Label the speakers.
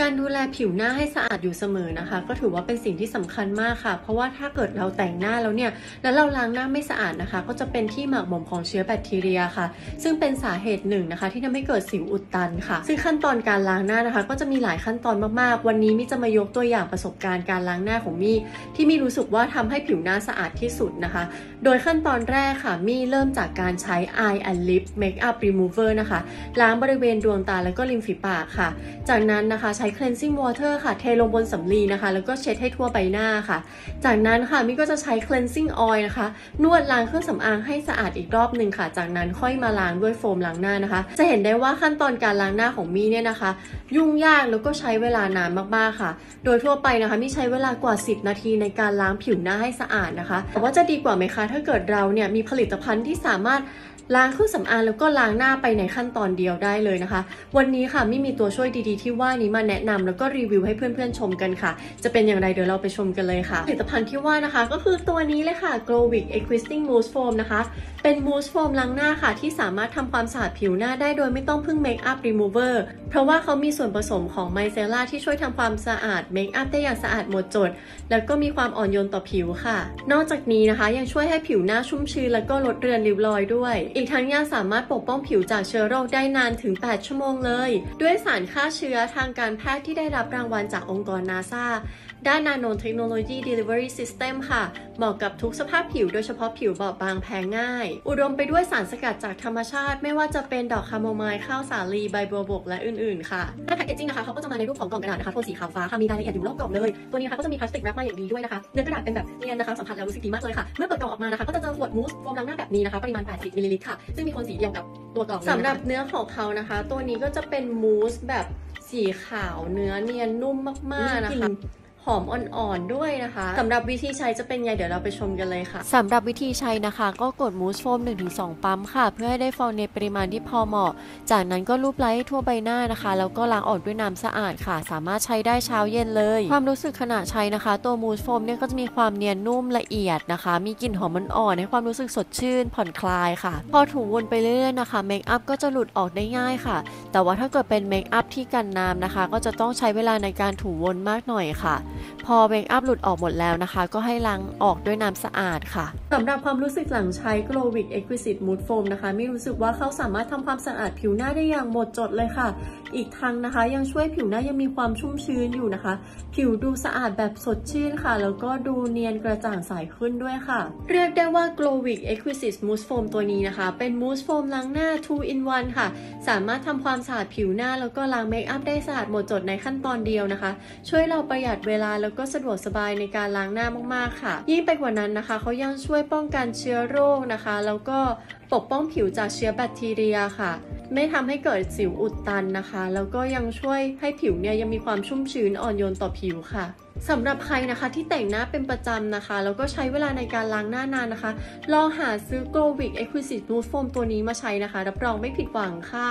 Speaker 1: การดูแลผิวหน้าให้สะอาดอยู่เสมอนะคะ ก็ถือว่าเป็นสิ่งที่สำคัญมากค่ะ เพราะว่าถ้าเกิดเราแต่งหน้าแล้วเนี่ยแล้วเราล้างหน้าไม่สะอาดนะคะ ก็จะเป็นที่หมักหมมของเชื้อแบคทีเรียค่ะ ซึ่งเป็นสาเหตุหนึ่งนะคะ ที่ทำให้เกิดสิวอุดตันค่ะ ซึ่งขั้นตอนการล้างหน้านะคะ ก็จะมีหลายขั้นตอนมากๆ วันนี้มิจะมายกตัวอย่างประสบการณ์การล้างหน้าของมี่ที่มี่รู้สึกว่าทำให้ผิวหน้าสะอาดที่สุดนะคะ โดยขั้นตอนแรกค่ะมี่เริ่มจากการใช้ eye and lip makeup remover นะคะล้างบริเวณดวงตาแล้วก็ริมฝีปากค่ะ จากนั้นนะคะใช้ช้ cleansing water ค่ะ เทลงบนสำลีนะคะ แล้วก็เช็ดให้ทั่วใบหน้าค่ะ จากนั้นค่ะมิก็จะใช้ cleansing oil นะคะ นวดล้างเครื่องสำอางให้สะอาดอีกรอบหนึ่งค่ะ จากนั้นค่อยมาล้างด้วยโฟมล้างหน้านะคะ จะเห็นได้ว่าขั้นตอนการล้างหน้าของมี่เนี่ยนะคะ ยุ่งยากแล้วก็ใช้เวลานานมากๆค่ะ โดยทั่วไปนะคะมิใช้เวลากว่า 10 นาทีในการล้างผิวหน้าให้สะอาดนะคะแต่ว่าจะดีกว่าไหมคะ ถ้าเกิดเราเนี่ยมีผลิตภัณฑ์ที่สามารถ ล้างเครื่องสำอางแล้วก็ล้างหน้าไปในขั้นตอนเดียวได้เลยนะคะ วันนี้ค่ะมิมีตัวช่วยดีๆที่ว่านี้มาแนะนำแล้วก็รีวิวให้เพื่อนๆชมกันค่ะ จะเป็นอย่างไรเดี๋ยวเราไปชมกันเลยค่ะผลิตภัณฑ์ที่ว่านะคะ ก็คือตัวนี้เลยค่ะ Glowic Exquisite Mousse Foam นะคะ เป็นมูสโฟมล้างหน้าค่ะ ที่สามารถทำความสะอาดผิวหน้าได้โดยไม่ต้องพึ่งเมคอัพรีมูเวอร์เพราะว่าเขามีส่วนผสมของ micellar ที่ช่วยทำความสะอาด makeup ได้อย่างสะอาดหมดจด แล้วก็มีความอ่อนโยนต่อผิวค่ะ นอกจากนี้นะคะ ยังช่วยให้ผิวหน้าชุ่มชื้นแล้วก็ลดเลือนริ้วรอยด้วยอีกทั้งยังสามารถปกป้องผิวจากเชื้อโรคได้นานถึง 8 ชั่วโมงเลย ด้วยสารฆ่าเชื้อทางการแพทย์ที่ได้รับรางวัลจากองค์กรนาซาด้านนาโนเทคโนโลยี Delivery System ค่ะ เหมาะกับทุกสภาพผิวโดยเฉพาะผิวบอบบางแพ้ง่าย อุดมไปด้วยสารสกัดจากธรรมชาติ ไม่ว่าจะเป็นดอกคาโมไมล์ข้าวสาลีใบบัวบก และอื่นๆ ค่ะหน้า packaging นะคะเขาก็จะมาในรูปของกล่องกระดาษนะคะโทนสีขาวฟ้าค่ะมีรายละเอียดอยู่รอบกล่องเลย ตัวนี้นะคะก็จะมีพลาสติก wrap มาอย่างดีด้วยนะคะ เนื้อกระดาษเป็นแบบเนียนนะคะสัมผัสแล้วรู้สึกดีมากเลยค่ะ เมื่อเปิดกล่องออกมานะคะก็จะเจอขวดมูสโฟมล้างหน้าแบบนี้นะคะปริมาณ 80มิลลิลิตรค่ะ ซึ่งมีโทนสีเดียวกับตัวกล่องสำหรับเนื้อของเขานะคะ ตัวนี้ก็จะเป็นมูสแบบสีขาวเนื้อเนียนนุ่มมากๆนะคะ หอมอ่อนๆด้วยนะคะสำหรับวิธีใช้จะเป็นไงเดี๋ยวเราไปชมกันเลยค่ะ
Speaker 2: สำหรับวิธีใช้นะคะ ก็กดมูสโฟม 1-2 ปั๊มค่ะ เพื่อให้ได้ฟองในปริมาณที่พอเหมาะ จากนั้นก็ลูบไล้ทั่วใบหน้านะคะ แล้วก็ล้างออกด้วยน้ำสะอาดค่ะ สามารถใช้ได้เช้าเย็นเลย ความรู้สึกขณะใช้นะคะ ตัวมูสโฟมเนี่ยก็จะมีความเนียนนุ่มละเอียดนะคะ มีกลิ่นหอมอ่อนๆให้ความรู้สึกสดชื่นผ่อนคลายค่ะ พอถูวนไปเรื่อยๆนะคะ makeup ก็จะหลุดออกได้ง่ายค่ะ แต่ว่าถ้าเกิดเป็น makeup ที่กันน้ำนะคะ ก็จะต้องใช้เวลาในการถูวนมากหน่อยค่ะ พอ makeup หลุดออกหมดแล้วนะคะ ก็ให้ล้างออกด้วยน้ำสะอาดค่ะ
Speaker 1: สำหรับความรู้สึกหลังใช้ Glowic Exquisite Mousse Foam นะคะ มิรู้สึกว่าเขาสามารถทำความสะอาดผิวหน้าได้อย่างหมดจดเลยค่ะ อีกทั้งนะคะ ยังช่วยผิวหน้ายังมีความชุ่มชื้นอยู่นะคะ ผิวดูสะอาดแบบสดชื่นค่ะ แล้วก็ดูเนียนกระจ่างใสขึ้นด้วยค่ะ เรียกได้ว่า Glowic Exquisite Mousse Foam ตัวนี้นะคะ เป็น Mousse Foam ล้างหน้า 2 in 1 ค่ะ สามารถทำความสะอาดผิวหน้า แล้วก็ล้างเมคอัพได้สะอาดหมดจดในขั้นตอนเดียวนะคะ ช่วยเราประหยัดเวลาแล้วก็สะดวกสบายในการล้างหน้ามากๆค่ะ ยิ่งไปกว่านั้นนะคะเขายังช่วยป้องกันเชื้อโรคนะคะ แล้วก็ปกป้องผิวจากเชื้อแบคทีเรียค่ะ ไม่ทำให้เกิดสิวอุดตันนะคะ แล้วก็ยังช่วยให้ผิวเนี่ยยังมีความชุ่มชื้นอ่อนโยนต่อผิวค่ะสำหรับใครนะคะที่แต่งหน้าเป็นประจำนะคะ แล้วก็ใช้เวลาในการล้างหน้านานนะคะ ลองหาซื้อ Glowic Exquisite Nude Foam ตัวนี้มาใช้นะคะ รับรองไม่ผิดหวังค่ะ